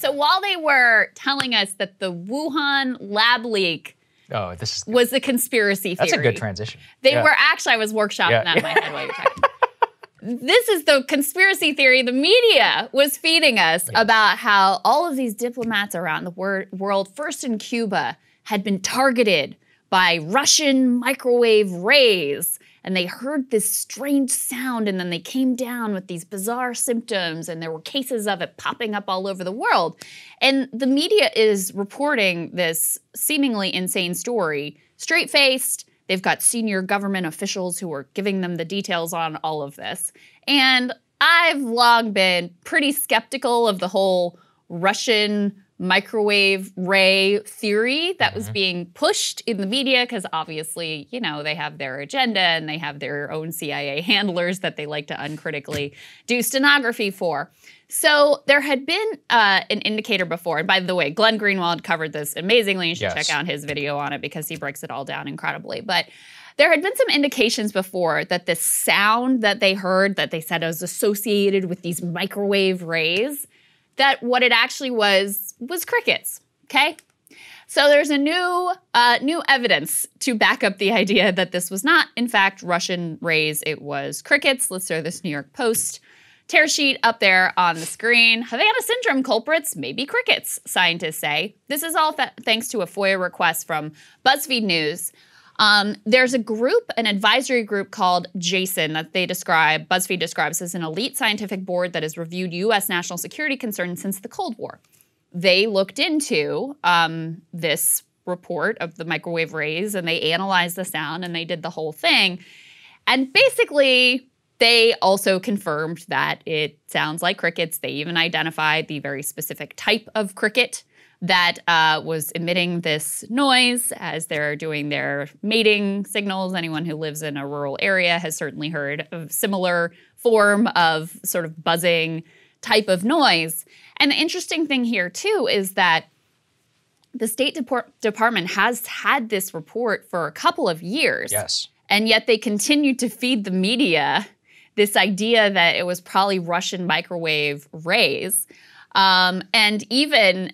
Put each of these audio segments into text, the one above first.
So while they were telling us that the Wuhan lab leak Oh, this is was the conspiracy theory, that's a good transition. They Yeah. were actually I was workshopping Yeah. that in my head while you were talking. This is the conspiracy theory the media was feeding us about how all of these diplomats around the wor- world, first in Cuba, had been targeted by Russian microwave rays. And they heard this strange sound, and then they came down with these bizarre symptoms, and there were cases of it popping up all over the world. And the media is reporting this seemingly insane story, straight faced. They've got senior government officials who are giving them the details on all of this. And I've long been pretty skeptical of the whole Russian microwave ray theory that was being pushed in the media because obviously, you know, they have their agenda and they have their own CIA handlers that they like to uncritically do stenography for. So there had been uh, an indicator before. And by the way, Glenn Greenwald covered this amazingly. You should Yes. check out his video on it because he breaks it all down incredibly. But there had been some indications before that this sound that they heard that they said was associated with these microwave rays, that what it actually was was crickets. Okay. So there's a new uh, new evidence to back up the idea that this was not, in fact, Russian rays. It was crickets. Let's throw this New York Post tear sheet up there on the screen. Havana syndrome culprits may be crickets, scientists say. This is all th- thanks to a FOIA request from BuzzFeed News. Um, there's a group, an advisory group called JASON that they describe, BuzzFeed describes as an elite scientific board that has reviewed U.S. national security concerns since the Cold War. They looked into um, this report of the microwave rays and they analyzed the sound and they did the whole thing. And basically, they also confirmed that it sounds like crickets. They even identified the very specific type of cricket that uh, was emitting this noise as they're doing their mating signals. Anyone who lives in a rural area has certainly heard of similar form of sort of buzzing type of noise. And the interesting thing here too is that the State Depor- Department has had this report for a couple of years. Yes. And yet they continued to feed the media this idea that it was probably Russian microwave rays. Um, and even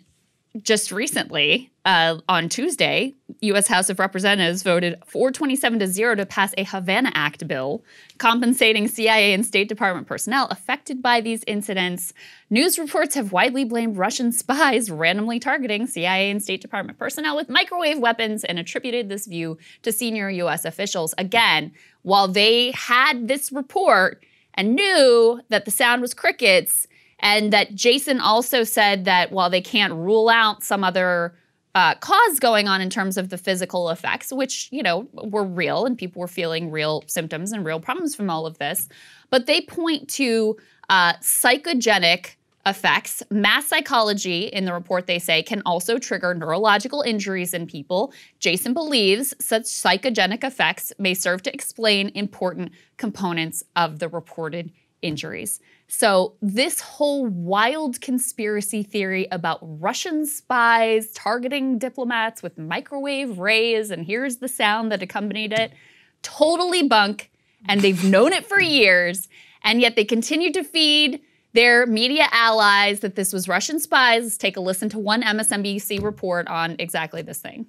just recently, uh, on Tuesday, U.S. House of Representatives voted 427 to 0 to pass a Havana Act bill compensating CIA and State Department personnel affected by these incidents. News reports have widely blamed Russian spies randomly targeting CIA and State Department personnel with microwave weapons and attributed this view to senior U.S. officials. Again, while they had this report and knew that the sound was crickets, and that Jason also said that while they can't rule out some other uh, cause going on in terms of the physical effects, which, you know, were real and people were feeling real symptoms and real problems from all of this, but they point to uh, psychogenic effects. Mass psychology, in the report, they say, can also trigger neurological injuries in people. Jason believes such psychogenic effects may serve to explain important components of the reported injuries. So, this whole wild conspiracy theory about Russian spies targeting diplomats with microwave rays, and here's the sound that accompanied it, totally bunk. And they've known it for years. And yet they continue to feed their media allies that this was Russian spies. Let's take a listen to one MSNBC report on exactly this thing.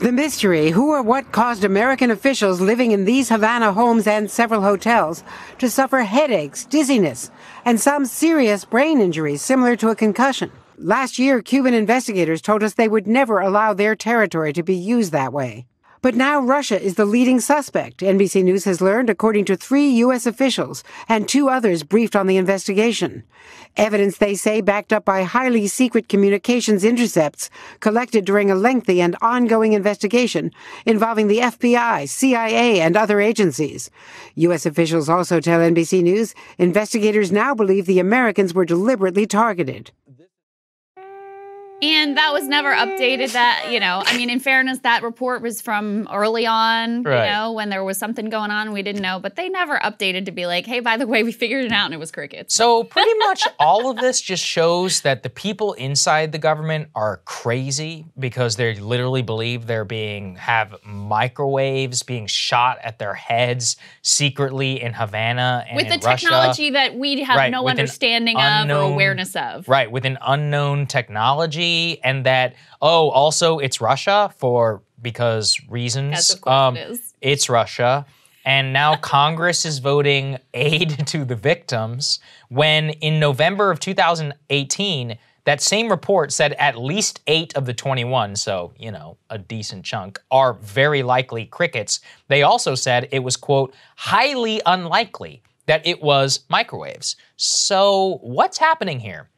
The mystery who or what caused American officials living in these Havana homes and several hotels to suffer headaches, dizziness, and some serious brain injuries similar to a concussion. Last year, Cuban investigators told us they would never allow their territory to be used that way. But now Russia is the leading suspect, NBC News has learned, according to three U.S. officials and two others briefed on the investigation. Evidence, they say, backed up by highly secret communications intercepts collected during a lengthy and ongoing investigation involving the FBI, CIA, and other agencies. U.S. officials also tell NBC News investigators now believe the Americans were deliberately targeted. And that was never updated. That, you know, I mean, in fairness, that report was from early on, Right. you know, when there was something going on we didn't know, but they never updated to be like, hey, by the way, we figured it out and it was crickets. So pretty much all of this just shows that the people inside the government are crazy because they literally believe they're being have microwaves being shot at their heads secretly in Havana and With the Russia. technology that we have Right, no with an understanding of or awareness of. Right, with an unknown technology, and that oh, also it's Russia for because reasons. Yes, of course Um, it is. It's Russia. And now Congress is voting aid to the victims when in November of 2018, that same report said at least eight of the 21, so, you know, a decent chunk, are very likely crickets. They also said it was, quote, highly unlikely that it was microwaves. So, what's happening here?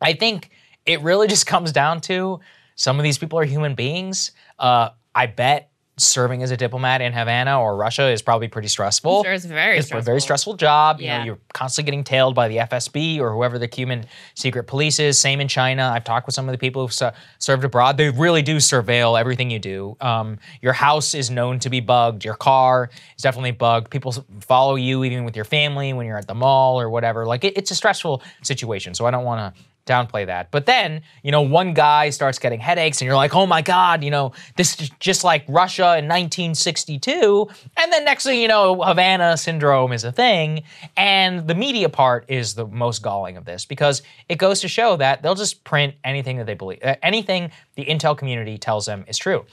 I think it really just comes down to some of these people are human beings. Uh, I bet serving as a diplomat in Havana or Russia is probably pretty stressful. Sure, it's very It's a very stressful job. You Yeah. know, you're constantly getting tailed by the FSB or whoever the Cuban secret police is. Same in China. I've talked with some of the people who've ser- served abroad. They really do surveil everything you do. Um, your house is known to be bugged. Your car is definitely bugged. People follow you even with your family when you're at the mall or whatever. Like it, it's a stressful situation. So I don't want to downplay that. But then, you know, one guy starts getting headaches and you're like, oh my God, you know, this is just like Russia in 1962. And then next thing you know, Havana syndrome is a thing. And the media part is the most galling of this because it goes to show that they'll just print anything that they believe, uh, anything the intel community tells them is true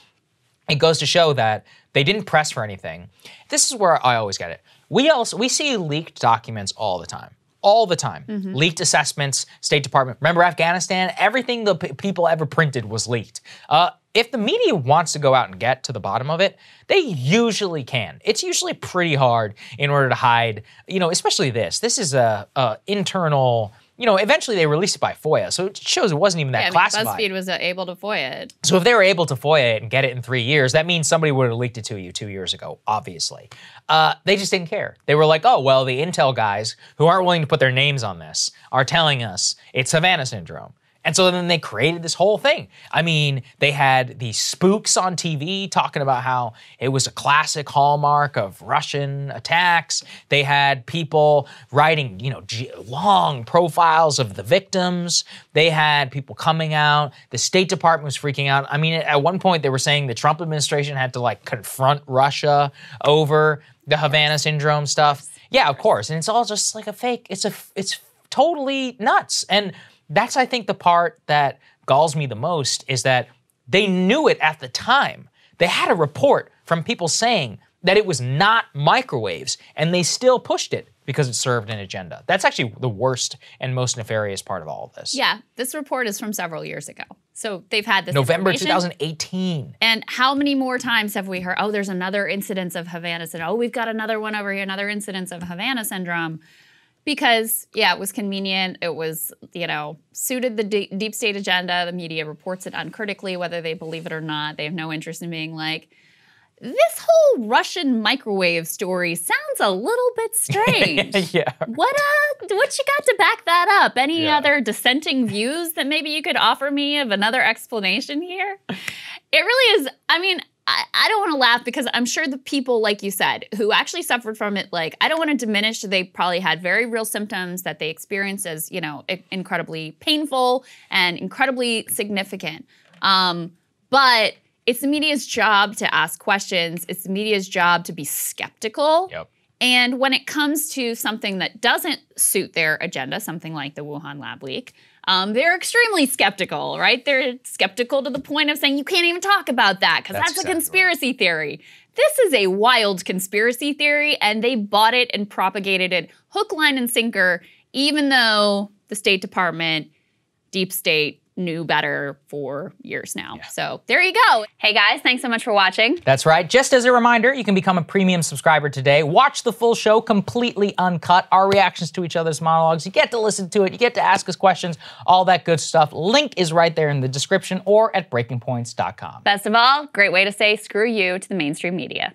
it goes to show that they didn't press for anything. This is where I always get it. We also we see leaked documents all the time. All the time. Leaked assessments, State Department. Remember Afghanistan? Everything the p- people ever printed was leaked. Uh, if the media wants to go out and get to the bottom of it, they usually can. It's usually pretty hard in order to hide, you know, especially this. This is a, a internal, you know, eventually they released it by FOIA, so it shows it wasn't even that Yeah, I mean, classified. BuzzFeed was uh, able to FOIA it. So if they were able to FOIA it and get it in three years, that means somebody would have leaked it to you two years ago, obviously. Uh, they just didn't care. They were like, oh, well, the Intel guys who aren't willing to put their names on this are telling us it's Havana syndrome. And so then they created this whole thing. I mean, they had these spooks on TV talking about how it was a classic hallmark of Russian attacks. They had people writing, you know, long profiles of the victims. They had people coming out. The State Department was freaking out. I mean, at one point they were saying the Trump administration had to like confront Russia over the Havana syndrome stuff. Yeah, of course. And it's all just like a fake. It's a it's totally nuts. And that's I think the part that galls me the most is that they knew it at the time. They had a report from people saying that it was not microwaves and they still pushed it because it served an agenda. That's actually the worst and most nefarious part of all of this. Yeah, this report is from several years ago. So they've had this November 2018. And how many more times have we heard, oh, there's another incidence of Havana syndrome. Oh, we've got another one over here, another incidence of Havana syndrome. Because, yeah, it was convenient. It was, you know, suited the de- deep state agenda. The media reports it uncritically, whether they believe it or not. They have no interest in being like, this whole Russian microwave story sounds a little bit strange. yeah. What uh what you got to back that up? Any Yeah. other dissenting views that maybe you could offer me of another explanation here? It really is I mean, I, I don't want to laugh because I'm sure the people, like you said, who actually suffered from it, like, I don't want to diminish. They probably had very real symptoms that they experienced as, you know, i- incredibly painful and incredibly significant. Um, but it's the media's job to ask questions. It's the media's job to be skeptical. Yep. And when it comes to something that doesn't suit their agenda, something like the Wuhan lab leak, um, they're extremely skeptical, right? They're skeptical to the point of saying you can't even talk about that because That's that's, exactly a conspiracy theory. This is a wild conspiracy theory, and they bought it and propagated it hook, line, and sinker, even though the State Department, deep state, knew better for years now. So there you go. Hey guys, thanks so much for watching. That's right. Just as a reminder, you can become a premium subscriber today. Watch the full show completely uncut, our reactions to each other's monologues. You get to listen to it, you get to ask us questions, all that good stuff. Link is right there in the description or at breakingpoints.com. Best of all, great way to say screw you to the mainstream media.